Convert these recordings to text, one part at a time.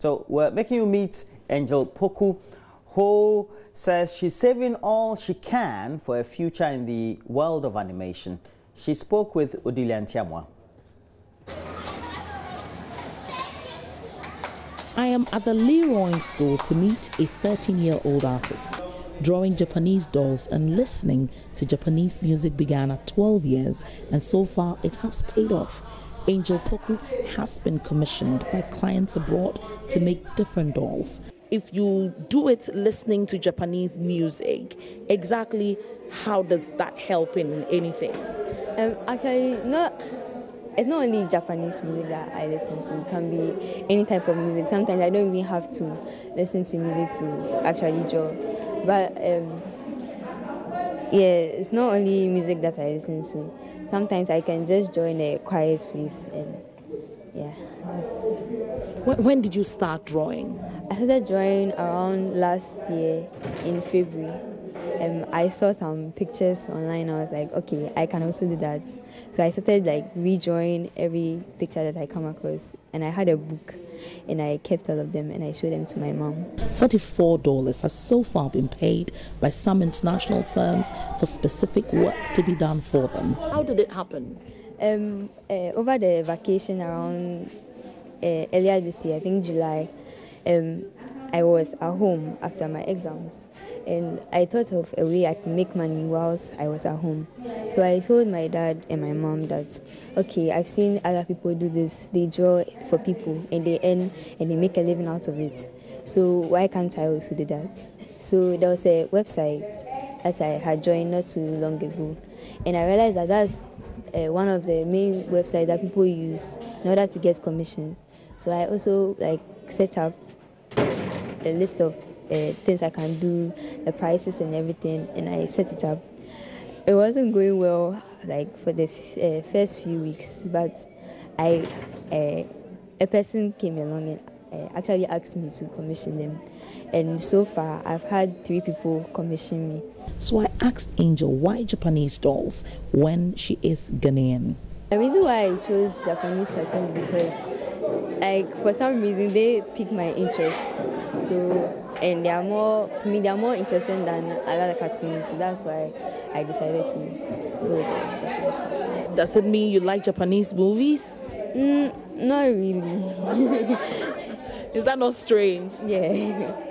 So we're making you meet Angel Poku, who says she's saving all she can for a future in the world of animation. She spoke with Odilia Ntiamwa. I am at the Leroy School to meet a 13-year-old artist. Drawing Japanese dolls and listening to Japanese music began at 12 years, and so far it has paid off. Angel Poku has been commissioned by clients abroad to make different dolls. If you do it listening to Japanese music, exactly how does that help in anything? Um, actually, not. It's not only Japanese music that I listen to. It can be any type of music. Sometimes I don't even have to listen to music to actually draw. But um, yeah, it's not only music that I listen to. Sometimes I can just join a quiet place and yeah, that's. When, when did you start drawing? I started drawing around last year in February. Um, I saw some pictures online. I was like, okay, I can also do that. So I started like redrawing every picture that I come across, and I had a book, and I kept all of them and I showed them to my mom. Forty-four dollars has so far been paid by some international firms for specific work to be done for them. How did it happen? Um, uh, over the vacation around uh, earlier this year, I think July, um, I was at home after my exams and I thought of a way I could make money whilst I was at home. So I told my dad and my mom that, okay, I've seen other people do this. They draw for people and they earn and they make a living out of it. So why can't I also do that? So there was a website that I had joined not too long ago. And I realized that that's uh, one of the main websites that people use in order to get commissions. So I also like set up a list of uh, things I can do, the prices and everything, and I set it up. It wasn't going well, like for the f- uh, first few weeks, but I uh, a person came along and uh, actually asked me to commission them, and so far I've had three people commission me. So I asked Angel why Japanese dolls when she is Ghanaian. The reason why I chose Japanese cartoons because, like, for some reason they pique my interest. So and they are more to me they are more interesting than other cartoons. So that's why i decided to go with japanese cartoons. Does it mean you like japanese movies? Mm, not really. Is that not strange? Yeah.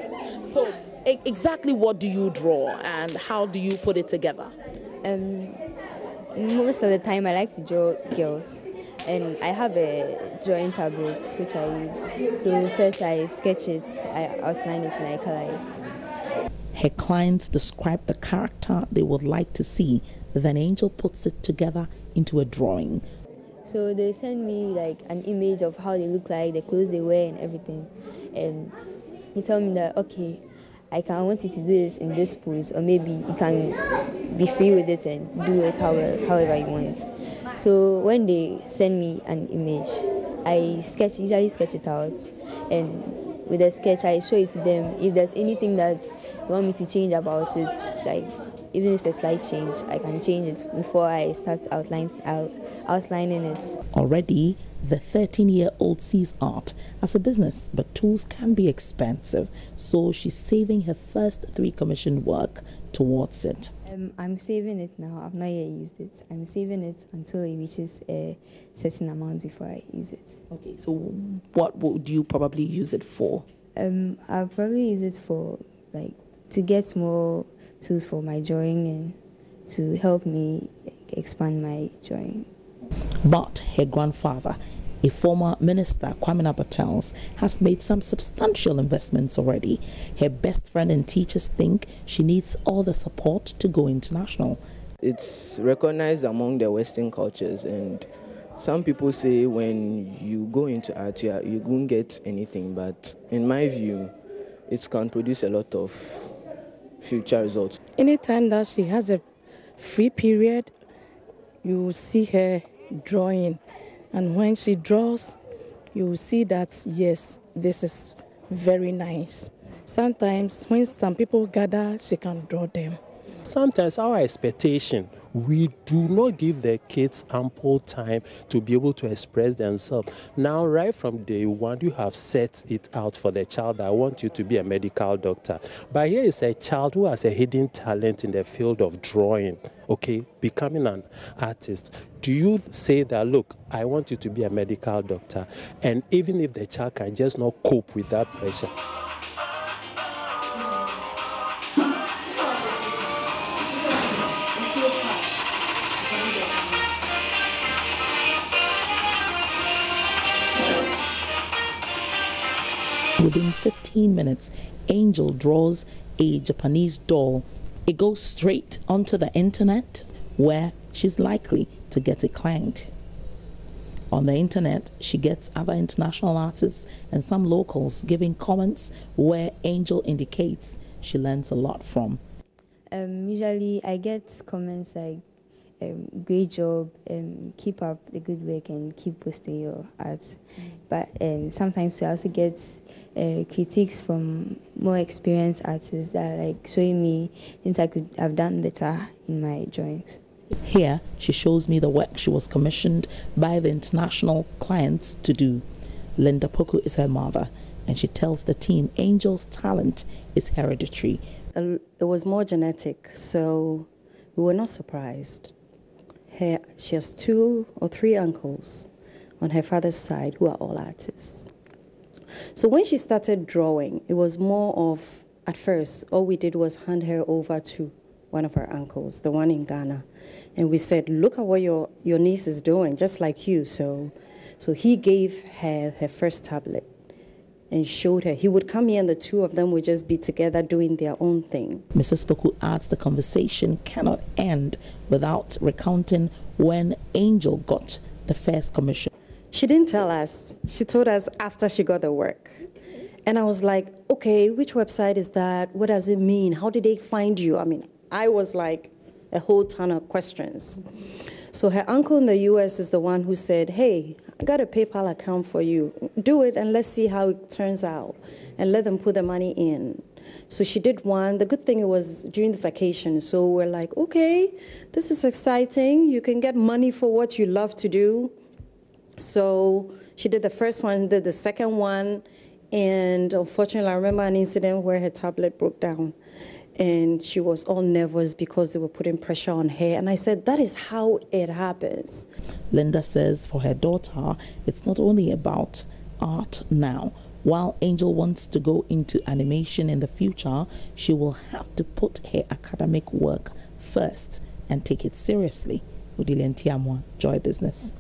So exactly what do you draw and how do you put it together? Um, most of the time i like to draw girls and I have a drawing tablet which I use. So first I sketch it, I outline it, and I colorize. Her clients describe the character they would like to see, then Angel puts it together into a drawing. So they send me like an image of how they look like, the clothes they wear, and everything, and they tell me that okay, I can want you to do this in this pose, or maybe you can be free with it and do it however, however you want. So when they send me an image, I sketch usually sketch it out, and with the sketch I show it to them. If there's anything that you want me to change about it, like even if it's a slight change, I can change it before I start outline, out, outlining it. Already, the 13 year old sees art as a business, but tools can be expensive, so she's saving her first three commissioned work towards it. Um, I'm saving it now. I've not yet used it. I'm saving it until it reaches a certain amount before I use it. Okay, so what would you probably use it for? Um, I'll probably use it for like to get more tools for my drawing and to help me expand my drawing. But her grandfather, a former minister, Kwame Nabatels, has made some substantial investments already. Her best friend and teachers think she needs all the support to go international. It's recognized among the Western cultures, and some people say when you go into art, you, you won't get anything. But in my view, it can produce a lot of future results. Anytime that she has a free period, you see her drawing. And when she draws, you will see that, yes, this is very nice. Sometimes when some people gather, she can draw them. Sometimes our expectation we do not give the kids ample time to be able to express themselves. Now, right from day one, you have set it out for the child. I want you to be a medical doctor. But here is a child who has a hidden talent in the field of drawing, okay, becoming an artist. Do you say that, look, I want you to be a medical doctor? And even if the child can just not cope with that pressure, Within 15 minutes, Angel draws a Japanese doll. It goes straight onto the internet where she's likely to get a client. On the internet, she gets other international artists and some locals giving comments where Angel indicates she learns a lot from. Um, usually, I get comments like, um, great job, um, keep up the good work and keep posting your art. But um, sometimes I also get uh, critiques from more experienced artists that are like showing me things I could have done better in my drawings. Here, she shows me the work she was commissioned by the international clients to do. Linda Poku is her mother, and she tells the team Angel's talent is hereditary. It was more genetic, so we were not surprised her, she has two or three uncles on her father's side who are all artists. So when she started drawing, it was more of, at first, all we did was hand her over to one of her uncles, the one in Ghana. And we said, look at what your, your niece is doing, just like you. So, so he gave her her first tablet and showed her. He would come here and the two of them would just be together doing their own thing. Mrs. Poku adds the conversation cannot end without recounting when Angel got the first commission. She didn't tell us. She told us after she got the work. And I was like, okay, which website is that? What does it mean? How did they find you? I mean, I was like a whole ton of questions. So her uncle in the US is the one who said, hey, I got a PayPal account for you. Do it and let's see how it turns out. And let them put the money in. So she did one. The good thing was during the vacation. So we're like, okay, this is exciting. You can get money for what you love to do. So she did the first one, did the second one. And unfortunately, I remember an incident where her tablet broke down and she was all nervous because they were putting pressure on her. And I said, That is how it happens. Linda says for her daughter, it's not only about art now. While Angel wants to go into animation in the future, she will have to put her academic work first and take it seriously. Odile Ntiamwa, Joy Business.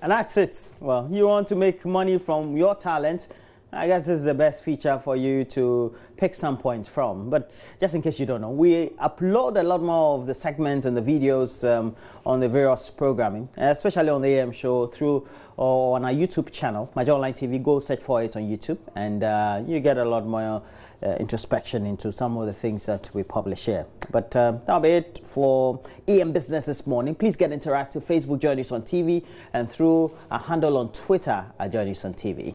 And that's it. Well, you want to make money from your talent I guess this is the best feature for you to pick some points from. But just in case you don't know, we upload a lot more of the segments and the videos um, on the various programming, especially on the AM show through or on our YouTube channel, MyJoyOnline TV. Go search for it on YouTube, and uh, you get a lot more uh, introspection into some of the things that we publish here. But uh, that'll be it for AM Business this morning. Please get interactive. Facebook JoyNews on TV and through a handle on Twitter at JoyNews on TV.